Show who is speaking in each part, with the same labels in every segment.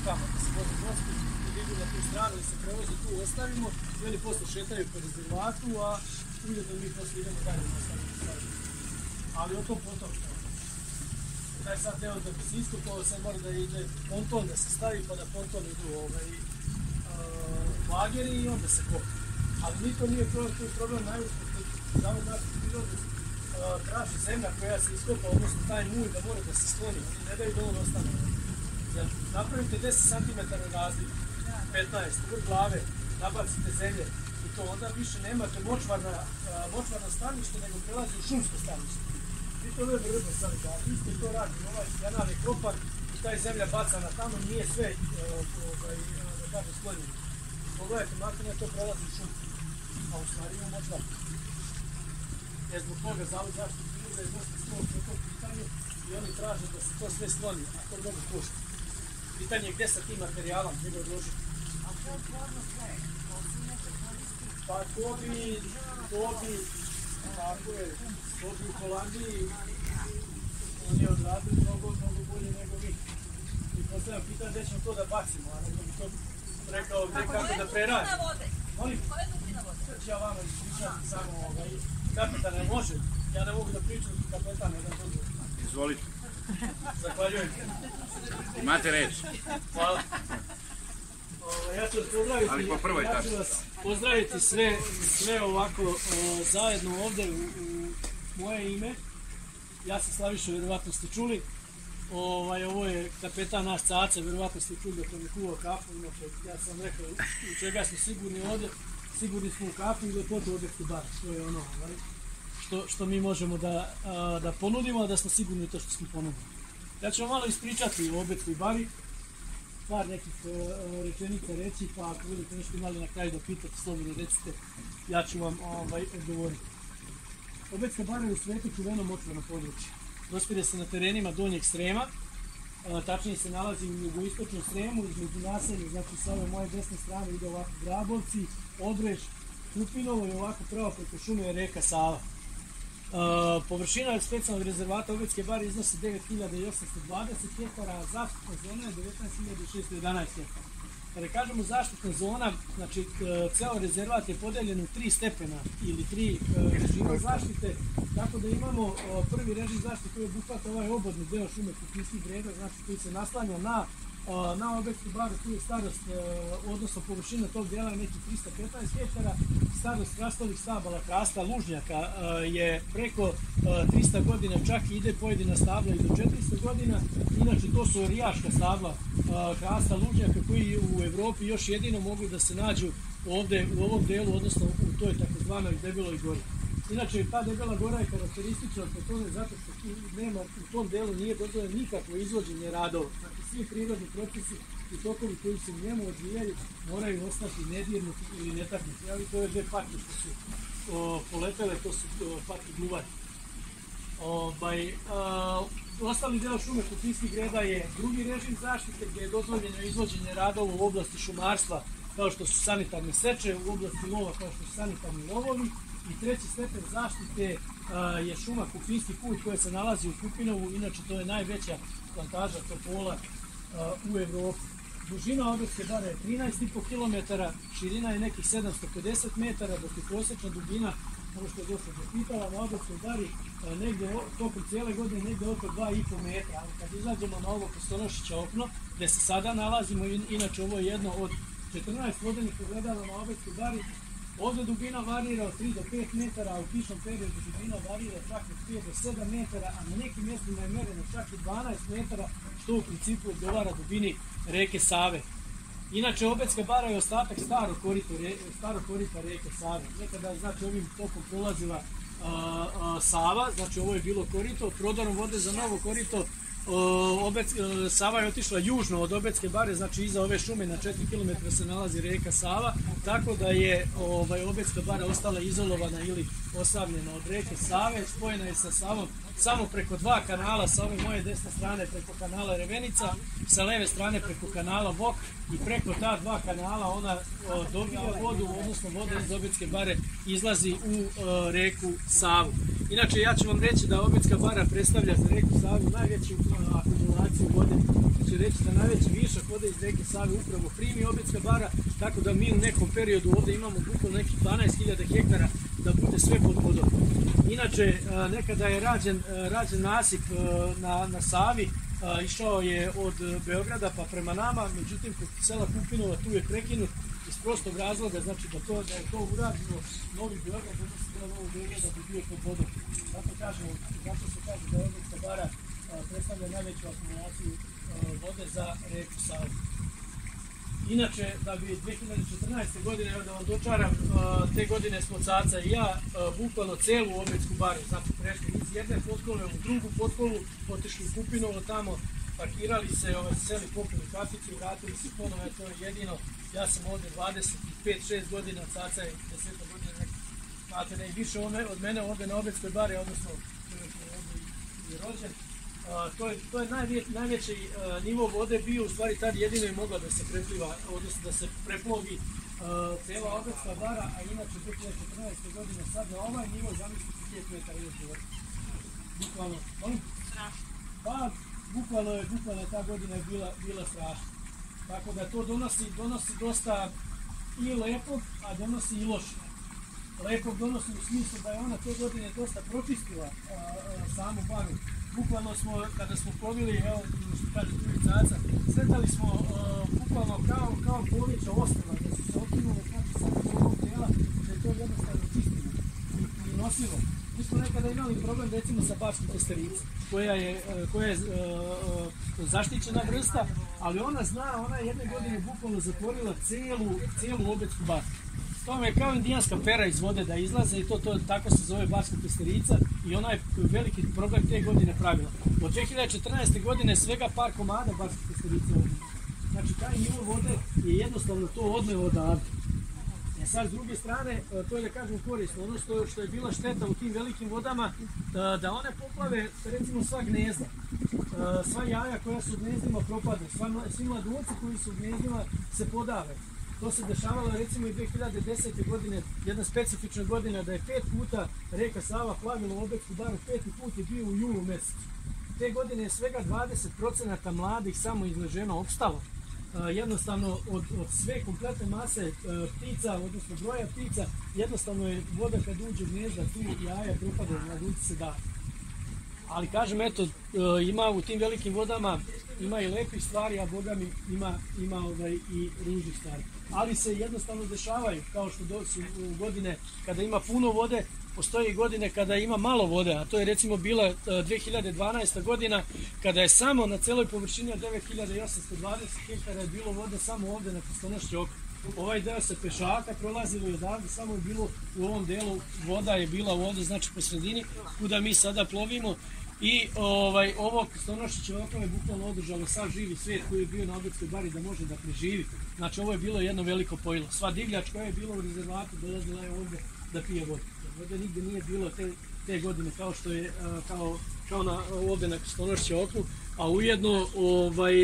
Speaker 1: rukama, da se voze mostu i idu na tu stranu i se prevozi tu ostavimo i oni poslije šetaju po rezervatu, a ujedno mi poslije idemo dalje na ostavimo. Ali o tom potom što taj sad deo da bi se iskopao, sad mora da ide ponton da se stavi pa da ponton idu ovaj, lageri i onda se kopa. Ali ni to nije problem, tu je problem što zavod zaštitu prirode uh, traži zemlja koja se iskopa, odnosno taj mulj da mora da se skloni, oni ne daju da on ostane. Napravite 10 cm razliku, 15, vrh glave, nabacite zemlje i to onda više nemate močvarna, močvarna stanište, nego prelazi u šumsko stanište. Vi to vrlo vrlo sad da isto to radi, ovaj kanal je kopan i taj zemlja bacana tamo, nije sve uh, ovaj, uh, da kažem sklonjeno. Pogledajte, makar to prelazi u šumsko, a u stvari imamo močvar. Jer zbog toga Zavod zaštitu prirode je dosta skoro po tom pitanju i oni traže da se to sve skloni, a to mnogo košta. Pitanje je gdje sa tim materijalom, ga odložiti.
Speaker 2: A to je plodno sve.
Speaker 1: Pa to bi, to bi, tako je, to bi u Holandiji, oni odradili mnogo, mnogo bolje nego mi. I postavljam pitanje gdje ćemo to da bacimo, a nego bi to rekao gdje kako da preradi.
Speaker 2: vode.
Speaker 1: Molim,
Speaker 2: Koja je vode?
Speaker 1: ću ja vama ispričati samo ovaj, kapetan ne može, ja ne mogu da pričam s kapetan, jedan dozvor.
Speaker 3: Izvolite,
Speaker 1: Zahvaljujem.
Speaker 3: imate reč.
Speaker 1: Hvala. Ovaj, ja ću vas pozdraviti,
Speaker 3: Ali po prvoj
Speaker 1: ja ću
Speaker 3: tački.
Speaker 1: vas pozdraviti sve, sve ovako o, zajedno ovdje u, u moje ime. Ja sam Slaviša, vjerovatno ste čuli. Ovaj, ovo je kapetan naš Caca, vjerovatno ste čuli da to mi kuva kafu, inače ja sam rekao u čega smo sigurni ovdje, sigurni smo u kafu i lepotu objektu bar, to je ono ovaj, što, što mi možemo da, a, da ponudimo, a da smo sigurni to što smo ponudili. Ja ću malo ispričati o i bari, par nekih e, rečenica reći, pa ako budete nešto imali na kraju da pitate, slobodno recite, ja ću vam ovaj, odgovoriti. Obetska bara je u svetu čuveno močvarno područje. Prostire se na terenima donjeg Srema, e, tačnije se nalazi u jugoistočnom Sremu, između naselja, znači sa ove moje desne strane ide ovako Grabovci, Odreš, Kupinovo i ovako pravo preko šume je reka Sava. Uh, površina specijalnog rezervata Obetske bare iznosi 9820 hektara, a zaštitna zona je 19611 hektara. Kada kažemo zaštitna zona, znači uh, ceo rezervat je podeljen u tri stepena ili tri uh, režima zaštite, tako da imamo prvi režim zaštite koji obuhvata ovaj obodni deo šume Kukinskih greda, znači koji se naslanja na na Obetsku baru, tu starost, uh, odnosno površina tog dela je nekih 315 hektara, starost hrastovih stabala, hrasta, lužnjaka uh, je preko uh, 300 godina, čak ide pojedina stabla i do 400 godina. Inače, to su orijaška stabla hrasta, lužnjaka koji u Evropi još jedino mogu da se nađu ovde u ovom delu, odnosno u toj takozvanoj debeloj gori. Inače, ta debela gora je karakteristična po tome zato što nema, u tom delu nije dozvoljeno nikakvo izvođenje radova. Znači, svi prirodni procesi i tokovi koji se njemu odvijaju moraju ostati nedirnuti ili netaknuti. Ali to je dve patke što su o, poletele, to su patke gluvanje. Ovaj, a, ostali deo šume Kutinskih greda je drugi režim zaštite gdje je dozvoljeno izvođenje radova u oblasti šumarstva kao što su sanitarne seče, u oblasti lova kao što su sanitarni lovovi i treći stepen zaštite a, je šuma Kupinski put koja se nalazi u Kupinovu, inače to je najveća plantaža topola a, u Evropi. Dužina Odrske bare je 13,5 km, širina je nekih 750 metara, dok je prosječna dubina, ovo što je dosta zapitala, na Odrskoj bari a, negde o- tokom cijele godine negde oko 2,5 metra, ali kad izađemo na ovo Kostonošića okno, gde se sada nalazimo, in- inače ovo je jedno od 14 vodenih ogledala na Obetskoj bari, Ovde dubina varira od 3 do 5 metara, a u kišnom periodu dubina varira čak od 5 do 7 metara, a na nekim mjestima je mereno čak i 12 metara, što u principu odgovara dubini reke Save. Inače, Obetska bara je ostatak starog korita, re, starog korita reke Save. Nekada je znači, ovim tokom prolazila Sava, znači ovo je bilo korito, prodorom vode za novo korito Obec, e, Sava je otišla južno od Obetske bare, znači iza ove šume na 4 km se nalazi reka Sava, tako da je ovaj, Obetska bara ostala izolovana ili osamljena od reke Save, spojena je sa Savom samo preko dva kanala, sa ove moje desne strane preko kanala Revenica, sa leve strane preko kanala Vok i preko ta dva kanala ona o, dobija vodu, odnosno voda iz Obetske bare izlazi u o, reku Savu. Inače, ja ću vam reći da Obetska bara predstavlja za reku Savu najveću akumulaciju vode. Znači reći da najveći višak vode iz reke Save upravo primi Obetska bara, tako da mi u nekom periodu ovdje imamo bukvalno nekih 12.000 hektara da bude sve pod vodom. Inače, nekada je rađen, rađen nasip na, na Savi, išao je od Beograda pa prema nama, međutim kod sela Kupinova tu je prekinut iz prostog razloga, znači da, to, da je to urađeno Novi Beograd, odnosno da Novi Beograd da bi bio pod vodom. Zato kažemo, zato se kaže da Obetska bara predstavlja najveću akumulaciju vode za reku Savu. Inače, da bi 2014. godine, da vam dočaram, te godine smo Caca i ja bukvalno celu Obetsku baru, znači prešli iz jedne potkole u drugu potkolu, otišli u Kupinovo tamo, parkirali se, ovaj, seli popili kaficu vratili se ponovo, to je jedino, ja sam ovdje 25-6 godina, Caca je 10 godina, znate je više od mene ovdje na Obetskoj bari, odnosno je rođen. A, to je, to je najvje, najveći a, nivo vode bio, u stvari tad jedino je mogla da se prepliva, odnosno da se preplovi a, cela Obetska bara, a inače 2014. godine sad na ovaj nivo zamislite 5 metara još vode. Bukvalno, molim? Pa, bukvalno je, bukvalno ta godina je bila, bila strašna. Tako da to donosi, donosi dosta i lepog, a donosi i lošeg. Lepog donosi u smislu da je ona te godine dosta pročistila a, a, samu baru. Bukvalno smo, kada smo plovili, evo, što kaže tu caca, sretali smo a, bukvalno kao, kao poveća ostava, da su se okinule, znači samo tela, da je to jednostavno čistilo i nosilo. Mi smo nekada imali problem recimo sa bačkom testericom, koja je, e, koja je e, e, zaštićena vrsta, ali ona zna, ona je jedne godine bukvalno zatvorila celu, celu obetsku bačku. To je kao indijanska pera iz vode da izlaze i to, to tako se zove barska pesterica i ona je veliki problem te godine pravila. Od 2014. godine svega par komada barske pesterice ovdje. Znači taj nivo vode je jednostavno to odneo odavde. E sad, s druge strane, e, to je da kažem korisno, ono što, što je bila šteta u tim velikim vodama, da, da one poplave, recimo sva gnezda, e, sva jaja koja su u gnezdima propadne, svi mladunci koji su u gnezdima se podave. To se dešavalo recimo i 2010. godine, jedna specifična godina da je pet puta reka Sava plavila u Obetsku baru, peti put je bio u julu mesecu. Te godine je svega 20% mladih samo izleženo opstalo. A, jednostavno od, od sve kompletne mase e, ptica, odnosno broja ptica, jednostavno je voda kad uđe gnezda, tu jaja propadaju, mladunci se da. Ali kažem, eto, e, ima u tim velikim vodama, ima i lepih stvari, a boga mi ima, ima ovaj, i ružnih stvari. Ali se jednostavno dešavaju, kao što su godine kada ima puno vode, postoje i godine kada ima malo vode, a to je recimo bila e, 2012. godina kada je samo na celoj površini od 9820 hektara je bilo vode samo ovde na Kostonošći oko. Ovaj deo se pešaka prolazilo i odavde, samo je bilo u ovom delu voda je bila ovde, znači po sredini, kuda mi sada plovimo i ovaj, ovo Stonošiće oko je bukvalno održalo sav živi svijet koji je bio na Obetskoj bari da može da preživi. Znači ovo je bilo jedno veliko pojilo. Sva divljač koja je bila u rezervatu dolazila je ovde da pije vodu. Vode nigde nije bilo te, te godine kao što je kao, kao na, ovde na Stonošće oknu, a ujedno ovaj,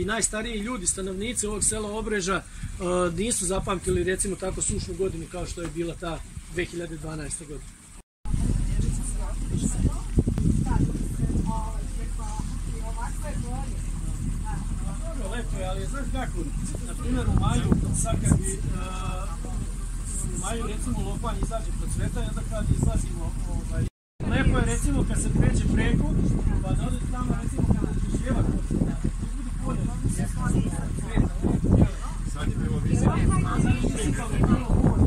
Speaker 1: i najstariji ljudi, stanovnici ovog sela Obreža nisu zapamtili recimo tako sušnu godinu kao što je bila ta 2012. godina. Dobro, lepo je, ali znaš kako, na primjer u maju, sad kad bi, uh, u maju recimo lopanj izađe pod cveta i onda kad izlazimo, ovaj, lepo je recimo kad se pređe preko, pa da ode tamo recimo kada će jel?
Speaker 3: Sad je bilo vizija.
Speaker 1: A sad je bilo polje.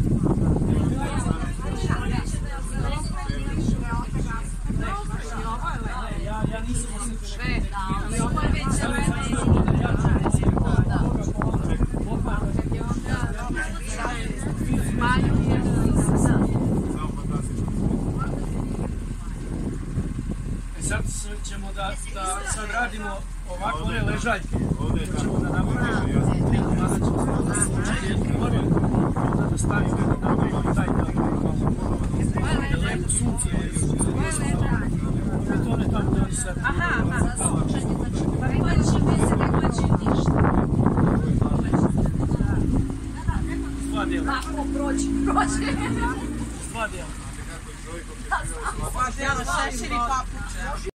Speaker 1: Ne, ja, ja nisam osjetio neko
Speaker 3: Samo fantastično.
Speaker 1: E sad s- ćemo da, da sad radimo ovako ove ležaljke.
Speaker 3: Ovdje je
Speaker 1: ćemo
Speaker 3: tako.
Speaker 1: da napravimo.
Speaker 3: Ja sam